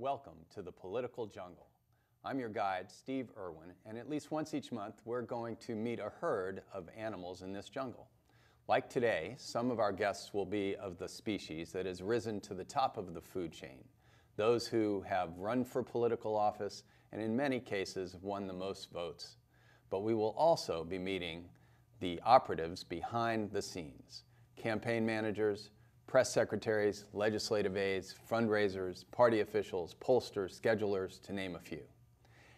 Welcome to the political jungle. I'm your guide, Steve Irwin, and at least once each month we're going to meet a herd of animals in this jungle. Like today, some of our guests will be of the species that has risen to the top of the food chain, those who have run for political office and in many cases won the most votes. But we will also be meeting the operatives behind the scenes, campaign managers, press secretaries, legislative aides, fundraisers, party officials, pollsters, schedulers, to name a few.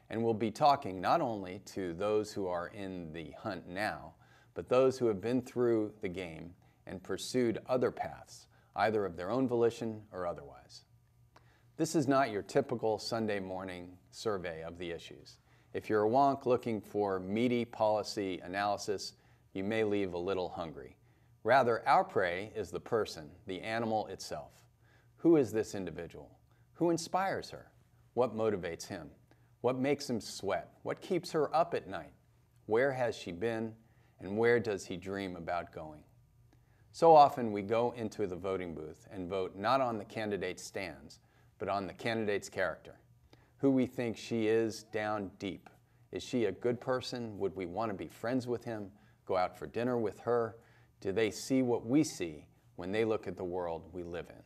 And we'll be talking not only to those who are in the hunt now, but those who have been through the game and pursued other paths, either of their own volition or otherwise. This is not your typical Sunday morning survey of the issues. If you're a wonk looking for meaty policy analysis, you may leave a little hungry. Rather, our prey is the person, the animal itself. Who is this individual? Who inspires her? What motivates him? What makes him sweat? What keeps her up at night? Where has she been? And where does he dream about going? So often we go into the voting booth and vote not on the candidate's stands, but on the candidate's character. Who we think she is down deep. Is she a good person? Would we want to be friends with him? Go out for dinner with her? Do they see what we see when they look at the world we live in?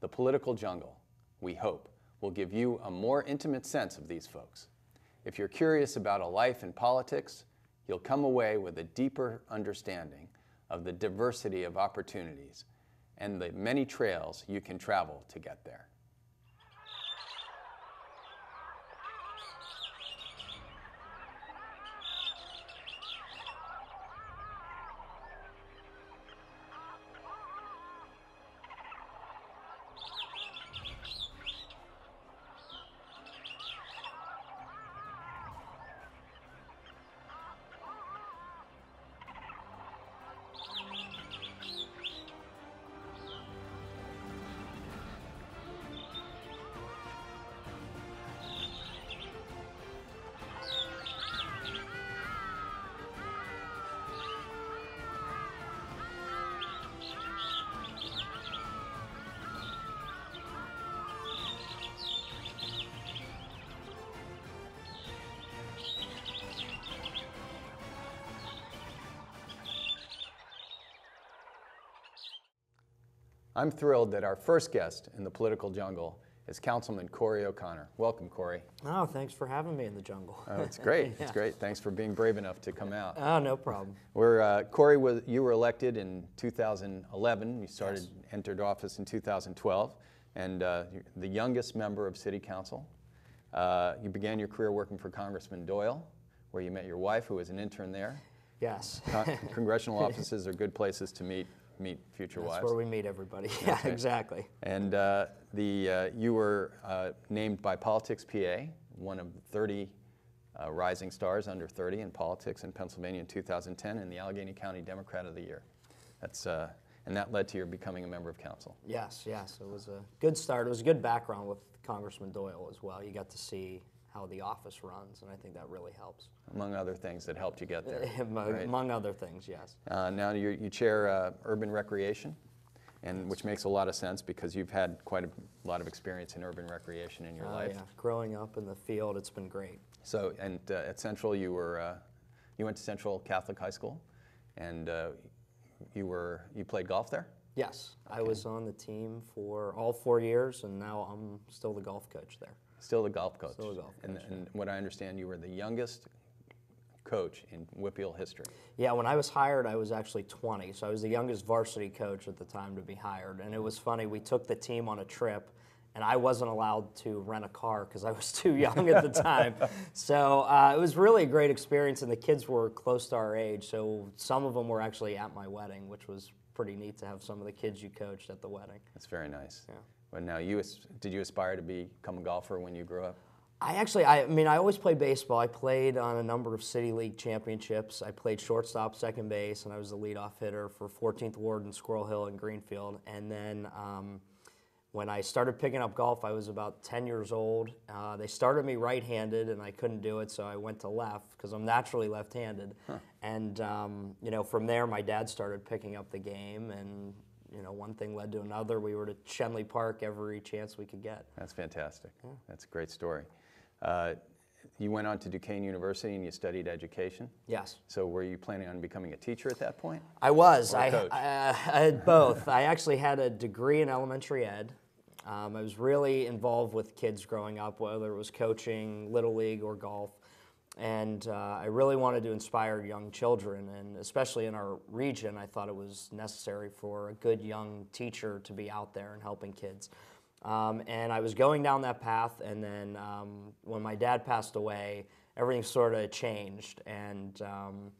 The political jungle, we hope, will give you a more intimate sense of these folks. If you're curious about a life in politics, you'll come away with a deeper understanding of the diversity of opportunities and the many trails you can travel to get there. I'm thrilled that our first guest in the political jungle is Councilman Corey O'Connor. Welcome, Corey. Oh, thanks for having me in the jungle. Oh, it's great. yeah. It's great. Thanks for being brave enough to come out. Oh, no problem. We're, uh, Corey, was, you were elected in 2011. You started, yes. entered office in 2012, and uh, the youngest member of City Council. Uh, you began your career working for Congressman Doyle, where you met your wife, who was an intern there. Yes. Con congressional offices are good places to meet meet future That's wives. where we meet everybody. Yeah, exactly. And uh, the, uh, you were uh, named by Politics PA, one of 30 uh, rising stars under 30 in politics in Pennsylvania in 2010, and the Allegheny County Democrat of the Year. That's, uh, and that led to your becoming a member of council. Yes, yes. It was a good start. It was a good background with Congressman Doyle as well. You got to see how the office runs, and I think that really helps. Among other things that helped you get there. among, right? among other things, yes. Uh, now you you chair uh, urban recreation, and which makes a lot of sense because you've had quite a lot of experience in urban recreation in your Uh, life. yeah. Growing up in the field, it's been great. So, and uh, at Central, you were uh, you went to Central Catholic High School, and uh, you were you played golf there. Yes, I was on the team for all four years, and now I'm still the golf coach there. Still the golf coach. Still the golf And, coach, and what I understand, you were the youngest coach in WPIAL history. Yeah, when I was hired, I was actually 20, so I was the youngest varsity coach at the time to be hired. And it was funny, we took the team on a trip, and I wasn't allowed to rent a car because I was too young at the time. so uh, it was really a great experience, and the kids were close to our age. So some of them were actually at my wedding, which was pretty neat to have some of the kids you coached at the wedding. That's very nice. Yeah. But now, you did you aspire to become a golfer when you grew up? I actually, I mean, I always played baseball. I played on a number of city league championships. I played shortstop, second base, and I was the leadoff hitter for 14th Ward in Squirrel Hill and Greenfield. And then um, when I started picking up golf, I was about 10 years old. Uh, they started me right-handed, and I couldn't do it, so I went to left because I'm naturally left-handed. And um, you know, from there, my dad started picking up the game, and you know, one thing led to another. We were to Schenley Park every chance we could get. That's fantastic. That's a great story. Uh, you went on to Duquesne University and you studied education. Yes. So were you planning on becoming a teacher at that point? I was. Or a I, coach? I, I had both. I actually had a degree in elementary ed. Um, I was really involved with kids growing up, whether it was coaching, little league, or golf. And uh, I really wanted to inspire young children, and especially in our region, I thought it was necessary for a good young teacher to be out there and helping kids. Um, and I was going down that path, and then um, when my dad passed away, everything sort of changed. And um,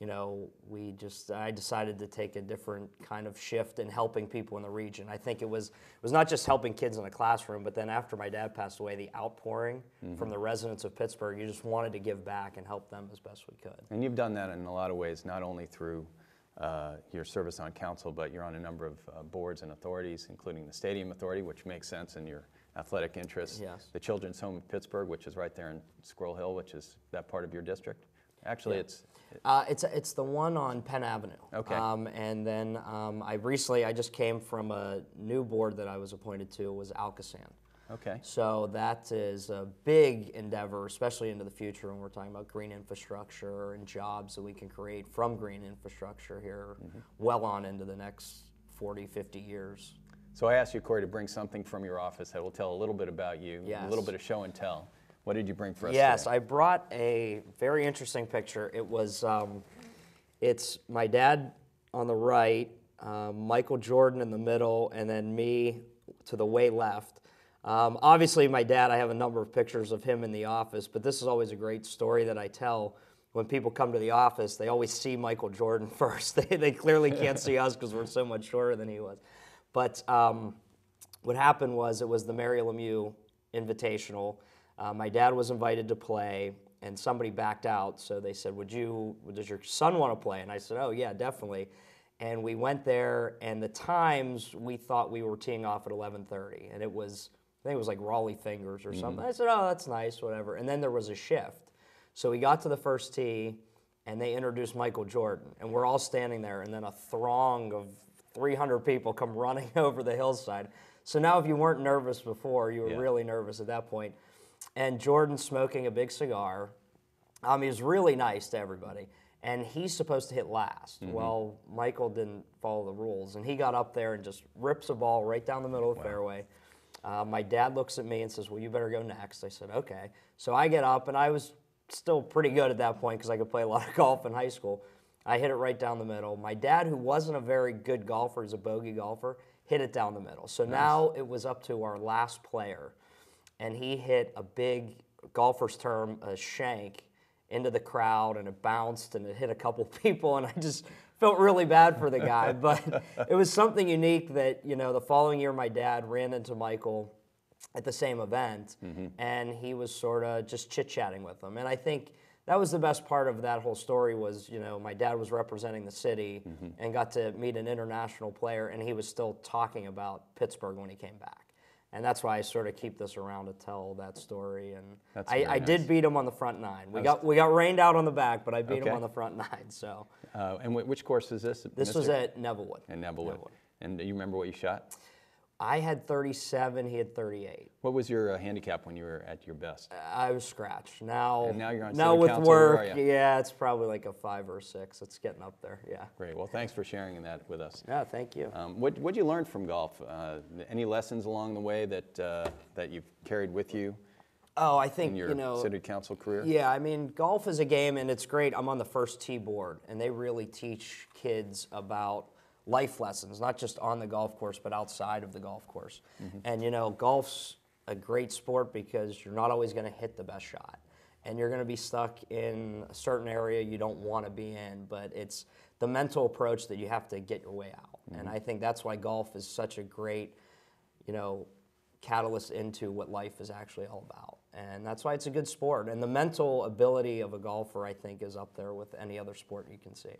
you know, we just I decided to take a different kind of shift in helping people in the region. I think it was it was not just helping kids in the classroom, but then after my dad passed away, the outpouring from the residents of Pittsburgh, you just wanted to give back and help them as best we could. And you've done that in a lot of ways, not only through uh, your service on council, but you're on a number of uh, boards and authorities, including the Stadium Authority, which makes sense in your athletic interests. Yes. The Children's Home of Pittsburgh, which is right there in Squirrel Hill, which is that part of your district. Actually, it's Uh, it's it's the one on Penn Avenue. Okay. Um, and then um, I recently I just came from a new board that I was appointed to was Alcosan. okay. So that is a big endeavor, especially into the future when we're talking about green infrastructure and jobs that we can create from green infrastructure here well on into the next 40, 50 years. So I asked you, Corey, to bring something from your office that will tell a little bit about you, a little bit of show and tell. What did you bring for us? Yes, today? I brought a very interesting picture. It was, um, it's my dad on the right, um, Michael Jordan in the middle, and then me to the way left. Um, obviously, my dad, I have a number of pictures of him in the office, but this is always a great story that I tell. When people come to the office, they always see Michael Jordan first. they, they clearly can't see us because we're so much shorter than he was. But um, what happened was it was the Mario Lemieux Invitational. Uh, my dad was invited to play, and somebody backed out. So they said, "Would you? Does your son want to play?" And I said, "Oh yeah, definitely." And we went there, and the times we thought we were teeing off at 11:30, and it was I think it was like Rollie Fingers or something. I said, "Oh, that's nice, whatever." And then there was a shift, so we got to the first tee, and they introduced Michael Jordan, and we're all standing there, and then a throng of 300 people come running over the hillside. So now, if you weren't nervous before, you were Yeah. really nervous at that point. And Jordan smoking a big cigar. Um, he was really nice to everybody, and he's supposed to hit last. Well, Michael didn't follow the rules, and he got up there and just rips a ball right down the middle of the fairway. Uh, my dad looks at me and says, "Well, you better go next." I said, "Okay." So I get up, and I was still pretty good at that point because I could play a lot of golf in high school. I hit it right down the middle. My dad, who wasn't a very good golfer, he's a bogey golfer, hit it down the middle. So now it was up to our last player, and he hit a big golfer's term, a shank, into the crowd, and it bounced and it hit a couple people, and I just felt really bad for the guy. but it was something unique that you know the following year my dad ran into Michael at the same event, mm-hmm. and he was sort of just chit chatting with him. And I think that was the best part of that whole story was you know my dad was representing the city mm-hmm. and got to meet an international player, and he was still talking about Pittsburgh when he came back. And that's why I sort of keep this around to tell that story. And That's I, I did beat him on the front nine. We got we got rained out on the back, but I beat Okay. him on the front nine. So Uh, and wh- which course is this? this was Mr.? at Nevillewood. in Nevillewood. And do you remember what you shot? I had 37. He had 38. What was your uh, handicap when you were at your best? I was scratched. Now, And now you're on now city with council, work, yeah, it's probably like a five or a six. It's getting up there. Yeah. Great. Well, thanks for sharing that with us. Yeah. Thank you. Um, what what you learn from golf? Uh, any lessons along the way that uh, that you've carried with you Oh, I think in your you know. city council career? Yeah, I mean, golf is a game, and it's great. I'm on the first tee board, and they really teach kids about life lessons, not just on the golf course, but outside of the golf course. And you know, golf's a great sport because you're not always going to hit the best shot, and you're going to be stuck in a certain area you don't want to be in. But it's the mental approach that you have to get your way out, mm-hmm. and I think that's why golf is such a great, you know, catalyst into what life is actually all about. And that's why it's a good sport. And the mental ability of a golfer, I think, is up there with any other sport you can see.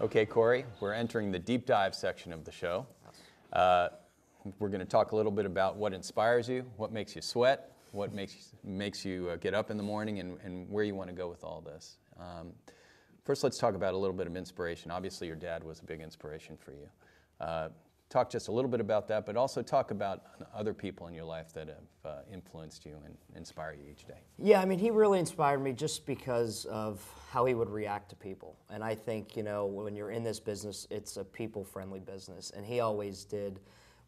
Okay, Corey, we're entering the deep dive section of the show. Uh, we're going to talk a little bit about what inspires you, what makes you sweat, what makes, makes you uh, get up in the morning and, and where you want to go with all this. Um, first, let's talk about a little bit of inspiration. Obviously, your dad was a big inspiration for you. Uh, talk just a little bit about that, but also talk about other people in your life that have uh, influenced you and inspire you each day. Yeah, I mean, he really inspired me just because of how he would react to people. And I think, you know, when you're in this business, it's a people friendly business. And he always did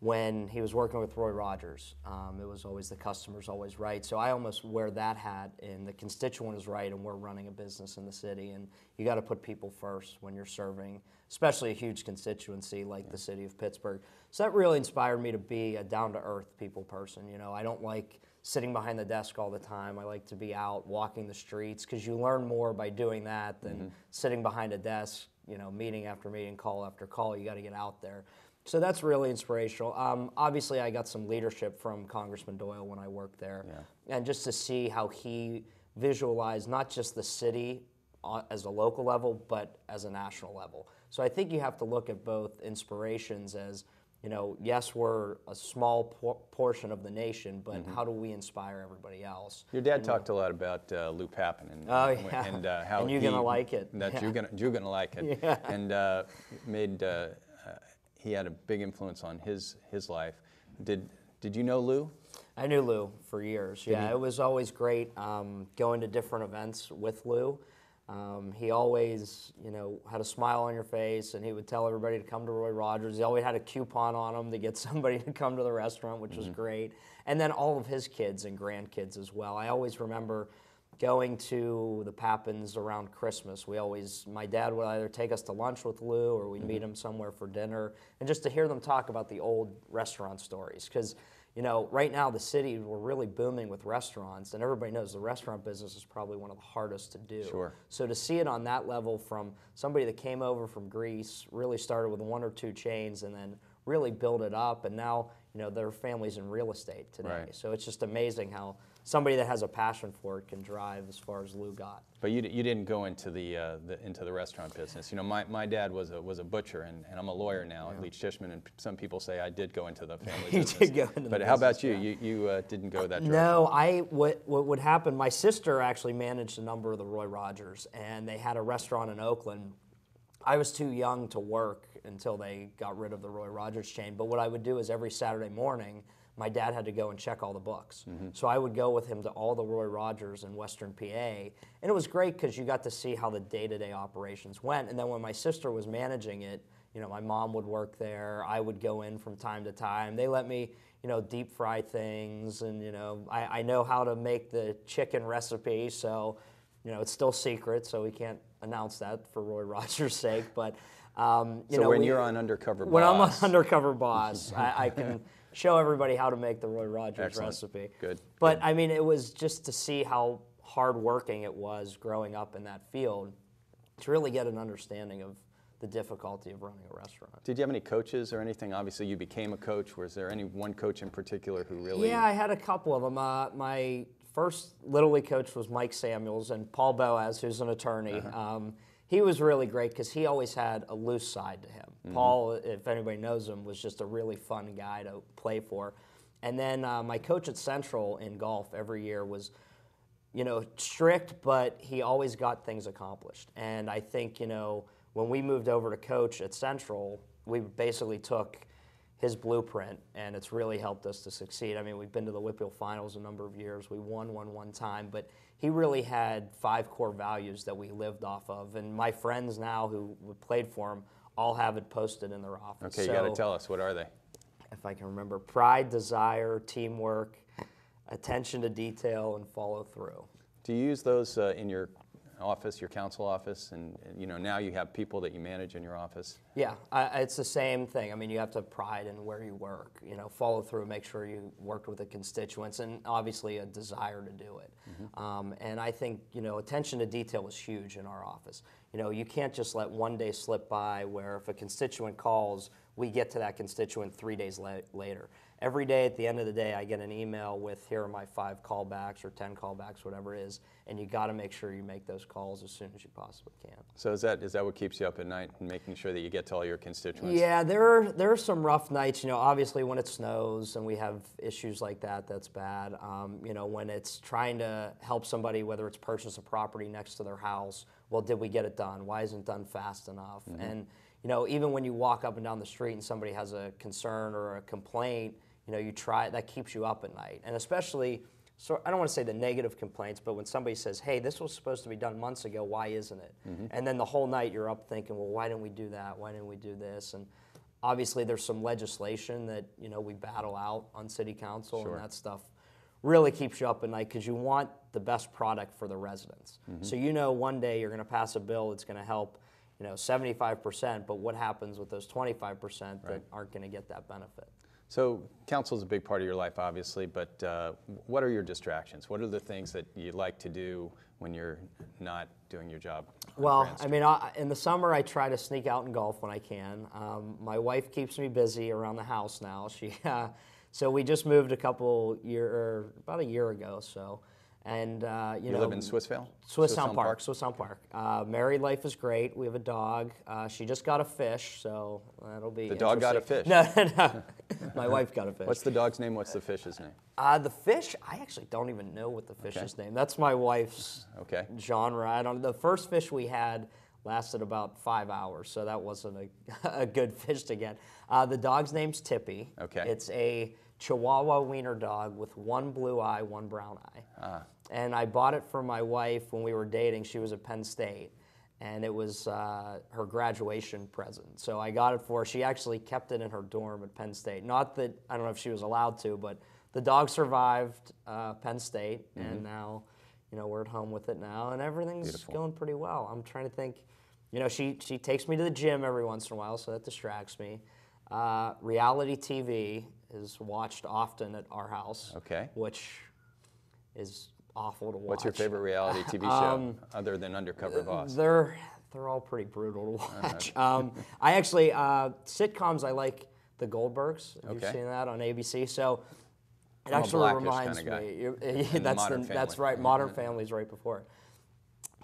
when he was working with Roy Rogers. Um, it was always the customer's always right. So I almost wear that hat, and the constituent is right, and we're running a business in the city. And you got to put people first when you're serving, especially a huge constituency like the city of Pittsburgh. So that really inspired me to be a down to earth people person. You know, I don't like sitting behind the desk all the time. I like to be out walking the streets because you learn more by doing that than mm-hmm. sitting behind a desk, you know, meeting after meeting, call after call. You got to get out there. So that's really inspirational. Um, obviously, I got some leadership from Congressman Doyle when I worked there, yeah. and just to see how he visualized not just the city uh, as a local level, but as a national level. So I think you have to look at both inspirations as, you know, yes, we're a small por- portion of the nation, but mm-hmm. how do we inspire everybody else? Your dad and talked a lot about uh, Lou Pappan and, oh, yeah. and uh, how and you're gonna like it. That yeah. you're gonna you're gonna like it, yeah. and uh, made uh, he had a big influence on his his life. Did did you know Lou? I knew Lou for years. Did yeah, he? it was always great um, going to different events with Lou. Um, he always, you know, had a smile on your face, and he would tell everybody to come to Roy Rogers. He always had a coupon on him to get somebody to come to the restaurant, which mm-hmm. was great. And then all of his kids and grandkids as well. I always remember going to the Pappans around Christmas. We always, my dad would either take us to lunch with Lou or we'd mm-hmm. meet him somewhere for dinner, and just to hear them talk about the old restaurant stories. Because, you know, right now the city, we're really booming with restaurants, and everybody knows the restaurant business is probably one of the hardest to do. Sure. So to see it on that level from somebody that came over from Greece, really started with one or two chains, and then really built it up, and now, you know, their families in real estate today. Right. So it's just amazing how somebody that has a passion for it can drive as far as Lou got. But you, you didn't go into the, uh, the, into the restaurant business. You know, my, my dad was a was a butcher, and, and I'm a lawyer now yeah. at Leech Tishman, and some people say I did go into the family you business. did go into but how about you? You you uh, didn't go that direction. No, I what what would happen? My sister actually managed a number of the Roy Rogers, and they had a restaurant in Oakland. I was too young to work until they got rid of the Roy Rogers chain. But what I would do is every Saturday morning my dad had to go and check all the books. Mm-hmm. So I would go with him to all the Roy Rogers in Western PA. And it was great because you got to see how the day to day operations went. And then when my sister was managing it, you know, my mom would work there. I would go in from time to time. They let me, you know, deep fry things. And, you know, I, I know how to make the chicken recipe. So, you know, it's still secret. So we can't announce that for Roy Rogers' sake. But, um, you so know, when we, you're on undercover boss. When I'm an undercover boss, I, I can show everybody how to make the Roy Rogers Excellent. recipe. Good. But Good. I mean, it was just to see how hardworking it was growing up in that field to really get an understanding of the difficulty of running a restaurant. Did you have any coaches or anything? Obviously, you became a coach. Was there any one coach in particular who really? Yeah, I had a couple of them. Uh, my first Little League coach was Mike Samuels and Paul Boaz, who's an attorney. Uh-huh. Um, he was really great because he always had a loose side to him. Mm-hmm. Paul, if anybody knows him, was just a really fun guy to play for. And then uh, my coach at Central in golf every year was, you know, strict, but he always got things accomplished. And I think, you know, when we moved over to coach at Central, we basically took his blueprint, and it's really helped us to succeed. I mean, we've been to the WPIAL Finals a number of years. We won one one time, but he really had five core values that we lived off of. And my friends now who played for him all have it posted in their office. Okay, you got to tell us what are they? If I can remember, pride, desire, teamwork, attention to detail, and follow through. Do you use those uh, in your office, your council office, and you know now you have people that you manage in your office. Yeah, I, it's the same thing. I mean, you have to have pride in where you work. You know, follow through, make sure you worked with the constituents, and obviously a desire to do it. Mm-hmm. Um, and I think you know attention to detail is huge in our office. You know, you can't just let one day slip by where if a constituent calls, we get to that constituent three days la- later. Every day at the end of the day, I get an email with here are my five callbacks or 10 callbacks, whatever it is, and you got to make sure you make those calls as soon as you possibly can. So is that is that what keeps you up at night and making sure that you get to all your constituents? Yeah, there are, there are some rough nights. You know, obviously when it snows and we have issues like that, that's bad. Um, you know, when it's trying to help somebody, whether it's purchase a property next to their house, well, did we get it done? Why isn't it done fast enough? And you know, even when you walk up and down the street and somebody has a concern or a complaint, you know, you try that keeps you up at night, and especially. So I don't want to say the negative complaints, but when somebody says, "Hey, this was supposed to be done months ago. Why isn't it?" Mm-hmm. And then the whole night you're up thinking, "Well, why didn't we do that? Why didn't we do this?" And obviously there's some legislation that you know we battle out on city council Sure. and that stuff really keeps you up at night because you want the best product for the residents mm-hmm. so you know one day you're going to pass a bill that's going to help you know 75% but what happens with those 25% that aren't going to get that benefit So council is a big part of your life, obviously, but uh, what are your distractions? What are the things that you like to do when you're not doing your job? Well, I mean, I, in the summer, I try to sneak out and golf when I can. Um, my wife keeps me busy around the house now. She, uh, so we just moved a couple year, or about a year ago. So, and uh, you, you know, live in Swissvale? Swisshelm Park. Swisshelm Park. Uh, married life is great. We have a dog. Uh, she just got a fish, so that'll be. The dog got a fish? No, no. My wife got a fish. What's the dog's name? What's the fish's name? Uh, the fish, I actually don't even know what the fish's name. That's my wife's Okay. genre. I don't. The first fish we had lasted about five hours, so that wasn't a, a good fish to get. Uh, the dog's name's Tippy. Okay. It's a Chihuahua wiener dog with one blue eye, one brown eye. Ah. And I bought it for my wife when we were dating. She was at Penn State. And it was uh, her graduation present. So I got it for her. She actually kept it in her dorm at Penn State. Not that, I don't know if she was allowed to, but the dog survived uh, Penn State. And now, you know, we're at home with it now. And everything's Beautiful. going pretty well. I'm trying to think, you know, she, she takes me to the gym every once in a while, so that distracts me. Uh, reality TV is watched often at our house. Okay. Which is awful to watch. What's your favorite reality TV show Um, other than Undercover Boss? They're they're all pretty brutal to Uh-huh. watch. um, I actually uh, sitcoms. I like the Goldbergs. Have Okay. you seen that on ABC? So it I'm actually reminds kinda guy. me. you- the that's that's Family. right. Modern Family's right before it.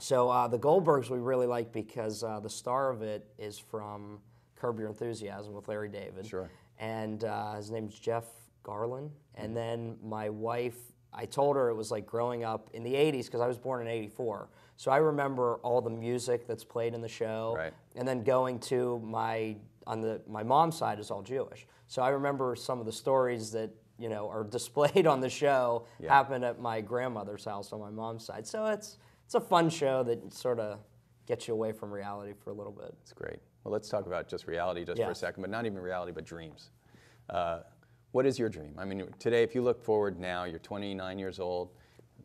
So uh, the Goldbergs we really like because uh, the star of it is from Curb Your Enthusiasm with Larry David. Sure. And uh, his name's Jeff Garlin. And then my wife, I told her it was like growing up in the 80s because I was born in 84. So I remember all the music that's played in the show. Right. And then going to my on the my mom's side is all Jewish. So I remember some of the stories that you know are displayed on the show Yeah. happened at my grandmother's house on my mom's side. So it's it's a fun show that sort of gets you away from reality for a little bit. It's great. Well, let's talk about just reality just for a second, but not even reality, but dreams. Uh, what is your dream? I mean, today, if you look forward now, you're 29 years old,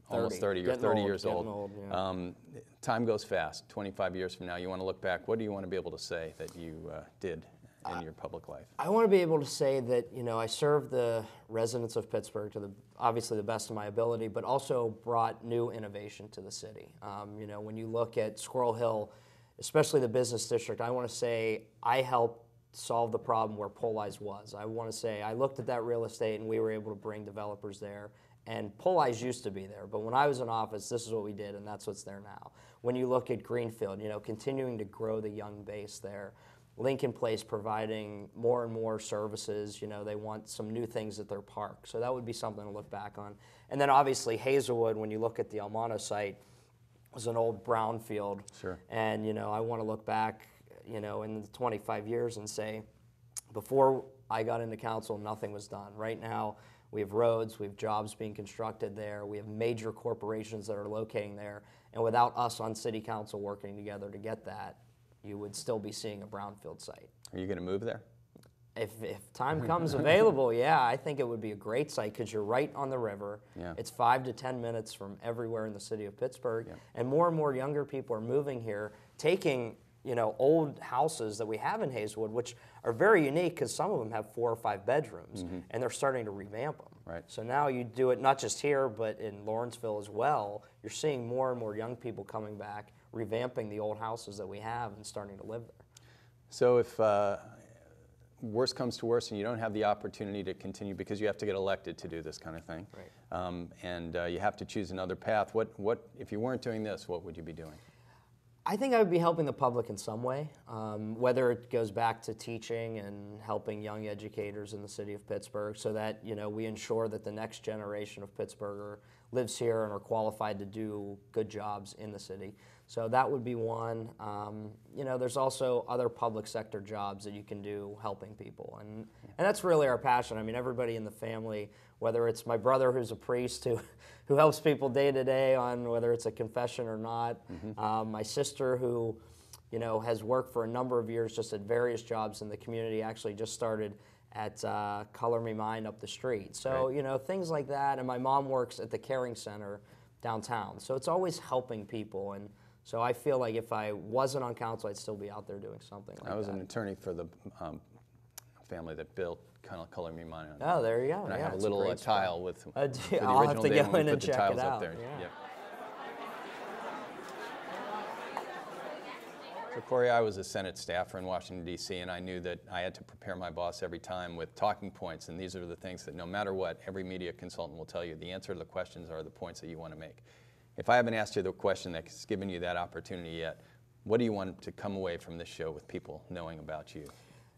almost 30. 30, you're Getting 30 old, years old. old, yeah. um, time goes fast. 25 years from now, you want to look back. What do you want to be able to say that you uh, did in your public life? I want to be able to say that you know I served the residents of Pittsburgh to the obviously the best of my ability, but also brought new innovation to the city. Um, you know, when you look at Squirrel Hill, especially the business district, I want to say I helped solve the problem where Poli's was. I want to say I looked at that real estate and we were able to bring developers there. And Poli's used to be there, but when I was in office, this is what we did, and that's what's there now. When you look at Greenfield, you know, continuing to grow the young base there. Lincoln Place providing more and more services. You know, they want some new things at their park. So that would be something to look back on. And then obviously Hazelwood, when you look at the Almono site, was an old brownfield. Sure. And, you know, I want to look back, you know, in the 25 years and say, before I got into council, nothing was done. Right now, we have roads, we have jobs being constructed there, we have major corporations that are locating there. And without us on city council working together to get that, you would still be seeing a brownfield site. Are you going to move there? If, if time comes available, yeah, I think it would be a great site because you're right on the river. Yeah. It's five to 10 minutes from everywhere in the city of Pittsburgh. Yeah. And more and more younger people are moving here, taking you know old houses that we have in Hazelwood, which are very unique because some of them have four or five bedrooms, mm-hmm. and they're starting to revamp them. Right. So now you do it not just here, but in Lawrenceville as well. You're seeing more and more young people coming back, revamping the old houses that we have and starting to live there. So if uh, worst comes to worst and you don't have the opportunity to continue because you have to get elected to do this kind of thing, Right. um, and uh, you have to choose another path, what, what, if you weren't doing this, what would you be doing? I think I would be helping the public in some way, um, whether it goes back to teaching and helping young educators in the city of Pittsburgh, so that you know we ensure that the next generation of Pittsburgher lives here and are qualified to do good jobs in the city. So that would be one. Um, you know, there's also other public sector jobs that you can do helping people, and and that's really our passion. I mean, everybody in the family, whether it's my brother who's a priest who who helps people day to day on whether it's a confession or not, um, my sister who you know has worked for a number of years just at various jobs in the community, actually just started at uh, Color Me Mine up the street. So Right. you know things like that, and my mom works at the Caring Center downtown. So it's always helping people and. So I feel like if I wasn't on council, I'd still be out there doing something like I was that. an attorney for the um, family that built kind of Color Me Mine. Oh, there you go. And I have a little spot. tile with Uh, for the I'll have original to go in and check it out, up there. yeah. Yep. So Corey, I was a Senate staffer in Washington D.C. and I knew that I had to prepare my boss every time with talking points and these are the things that no matter what, every media consultant will tell you, the answer to the questions are the points that you want to make. If I haven't asked you the question that's given you that opportunity yet, what do you want to come away from this show with people knowing about you?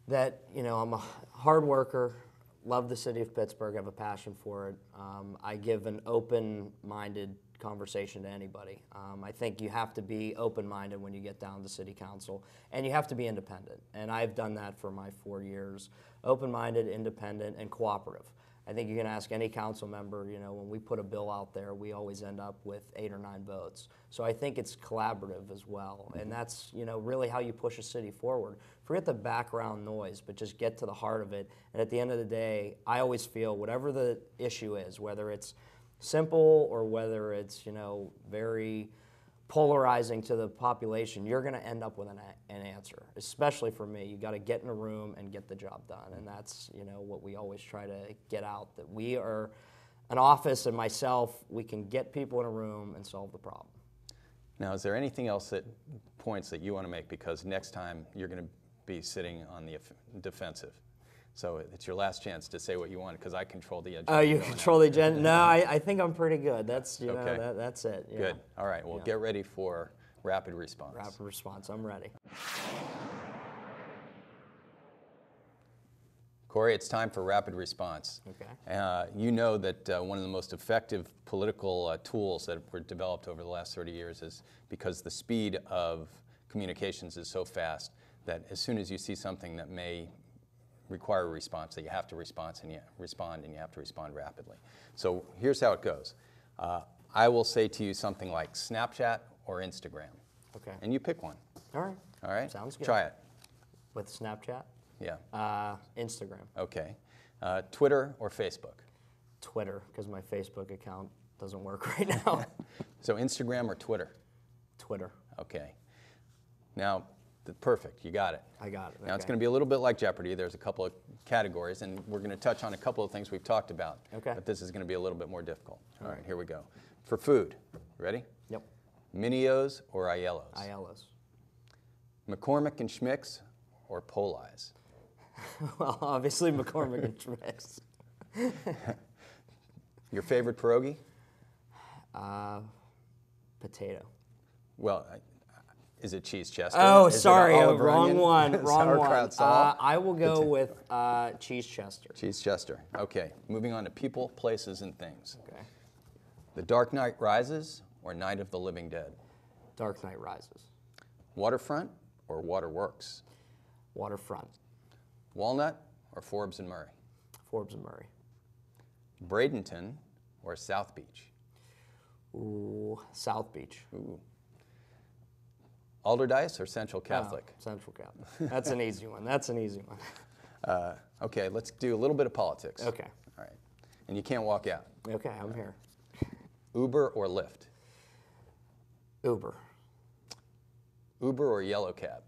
that you know I'm a hard worker, love the city of Pittsburgh, have a passion for it. Um, I give an open-minded conversation to anybody. Um, I think you have to be open-minded when you get down to city council, and you have to be independent. And I've done that for my four years: open-minded, independent, and cooperative. I think you can ask any council member, you know, when we put a bill out there, we always end up with eight or nine votes. So I think it's collaborative as well. Mm-hmm. And that's, you know, really how you push a city forward. Forget the background noise, but just get to the heart of it. And at the end of the day, I always feel whatever the issue is, whether it's simple or whether it's, you know, very polarizing to the population, you're going to end up with an, an answer. Especially for me, you got to get in a room and get the job done, and that's you know what we always try to get out. That we are an office, and myself, we can get people in a room and solve the problem. Now, is there anything else that points that you want to make? Because next time you're going to be sitting on the defensive. So it's your last chance to say what you want because I control the agenda. Oh, you control the agenda? No, I, I think I'm pretty good. That's you Okay. know that, that's it. yeah. Good. All right. Well, Yeah. get ready for rapid response. Rapid response. I'm ready. Corey, it's time for rapid response. Okay. Uh, you know that uh, one of the most effective political uh, tools that were developed over the last 30 years is because the speed of communications is so fast that as soon as you see something that may require a response, that you have to respond and you respond and you have to respond rapidly. So here's how it goes. Uh, I will say to you something like Snapchat or Instagram, Okay. and you pick one. All right. All right? Sounds good. Try it. With Snapchat, Yeah. uh, Instagram, Okay. Uh, Twitter or Facebook? Twitter, because my Facebook account doesn't work right now. So Instagram or Twitter? Twitter. Okay. Now, perfect, you got it. I got it. Now it's going to be a little bit like Jeopardy. There's a couple of categories, and we're going to touch on a couple of things we've talked about. Okay. But this is going to be a little bit more difficult. All right, here we go. For food, ready? Yep. Mineo's or Aiello's? Aiello's. McCormick and Schmick's or Poli's? well, obviously McCormick and Schmick's. Your favorite pierogi? Uh, potato. Well, is it cheese Chester? Oh, Is sorry, oh, wrong onion? one, wrong one. Uh. I will go with uh, cheese Chester. Cheese Chester. Okay, moving on to people, places, and things. Okay. The Dark Knight Rises or Night of the Living Dead? Dark Knight Rises. Waterfront or Waterworks? Waterfront. Walnut or Forbes and Murray? Forbes and Murray. Bradenton or South Beach? Ooh, South Beach. Ooh. Alderdice or Central Catholic? Central Catholic. That's an easy one. That's an easy one. Uh, okay, let's do a little bit of politics. Okay. All right. And you can't walk out. Okay, I'm here. Uber or Lyft? Uber. Uber or Yellow Cab?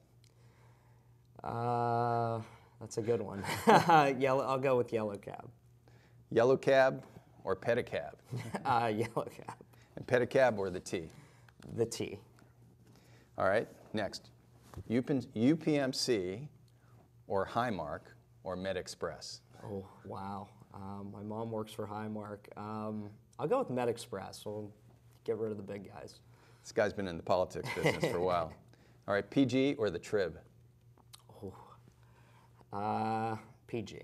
Uh, that's a good one. yellow. I'll go with yellow cab. Yellow Cab or Pedicab? Uh, yellow cab. And Pedicab or the T? The T. All right, next. UPMC or Highmark or MedExpress? Oh, wow. Um, my mom works for Highmark. Um, I'll go with MedExpress. We'll get rid of the big guys. This guy's been in the politics business for a while. All right, PG or the Trib? Uh, PG.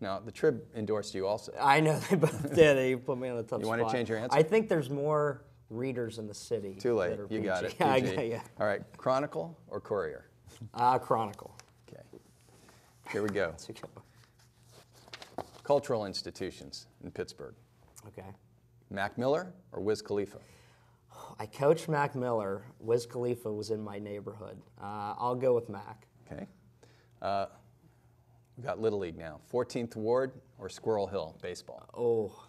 Now, the Trib endorsed you also. I know they both did. They put me on the tough You spot. wanna change your answer? I think there's more readers in the city. Too late. You got it. PG. I got you. All right, Chronicle or Courier? Uh, Chronicle. Okay. Here we go. That's a good one. Cultural institutions in Pittsburgh. Okay. Mac Miller or Wiz Khalifa? I coached Mac Miller. Wiz Khalifa was in my neighborhood. Uh, I'll go with Mac. Okay. Uh, we got Little League now. 14th Ward or Squirrel Hill baseball? Oh.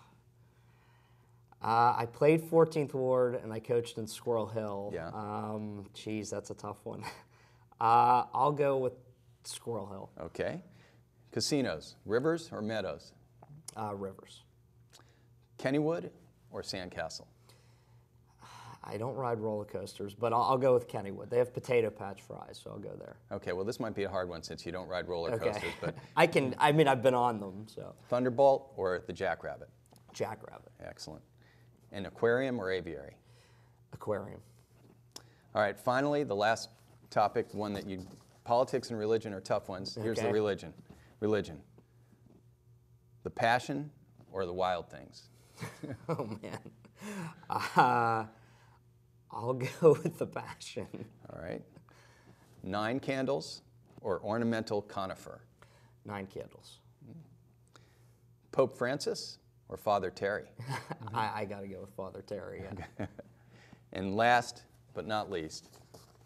Uh, I played 14th Ward and I coached in Squirrel Hill. Yeah. Um, geez, that's a tough one. Uh, I'll go with Squirrel Hill. Okay. Casinos, Rivers or Meadows? Uh, Rivers. Kennywood or Sandcastle? I don't ride roller coasters, but I'll, I'll go with Kennywood. They have potato patch fries, so I'll go there. Okay, well, this might be a hard one since you don't ride roller Okay. coasters, but I can. I mean, I've been on them, so Thunderbolt or the Jackrabbit? Jackrabbit Excellent. An aquarium or aviary? Aquarium. All right, finally, the last topic, one that you, politics and religion are tough ones. Here's the religion. Religion. The passion or the wild things? Oh man. Uh, I'll go with the passion. All right. Nine candles or ornamental conifer? Nine candles. Pope Francis or Father Terry? I, I got to go with Father Terry. Yeah. And last but not least,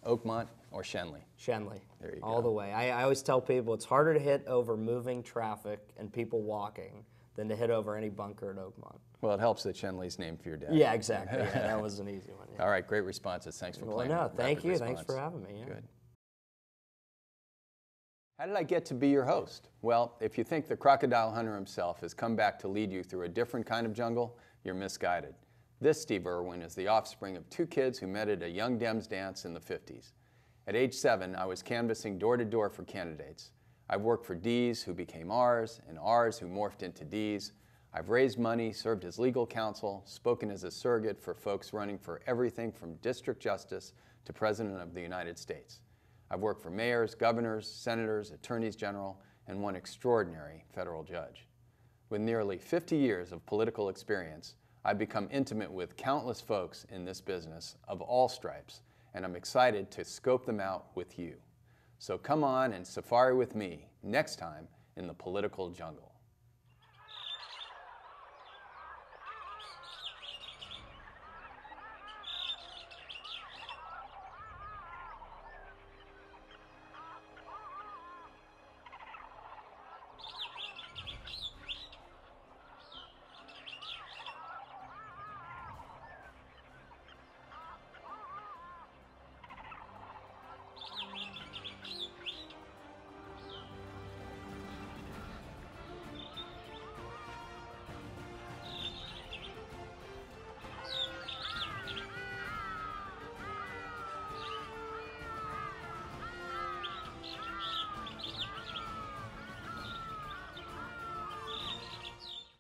Oakmont or Schenley? Schenley. There you all go. the way. I, I always tell people it's harder to hit over moving traffic and people walking than to hit over any bunker at Oakmont. Well, it helps that Schenley's named for your dad. Yeah, exactly. Yeah, that was an easy one. Yeah. All right, great responses. Thanks for Well, playing. no, thank you. Thanks for having me. Yeah. Good. How did I get to be your host? Well, if you think the crocodile hunter himself has come back to lead you through a different kind of jungle, you're misguided. This Steve Irwin is the offspring of two kids who met at a Young Dems dance in the 50s. At age seven, I was canvassing door to door for candidates. I've worked for D's who became R's and R's who morphed into D's. I've raised money, served as legal counsel, spoken as a surrogate for folks running for everything from district justice to President of the United States. I've worked for mayors, governors, senators, attorneys general, and one extraordinary federal judge. With nearly 50 years of political experience, I've become intimate with countless folks in this business of all stripes, and I'm excited to scope them out with you. So come on and safari with me next time in the political jungle.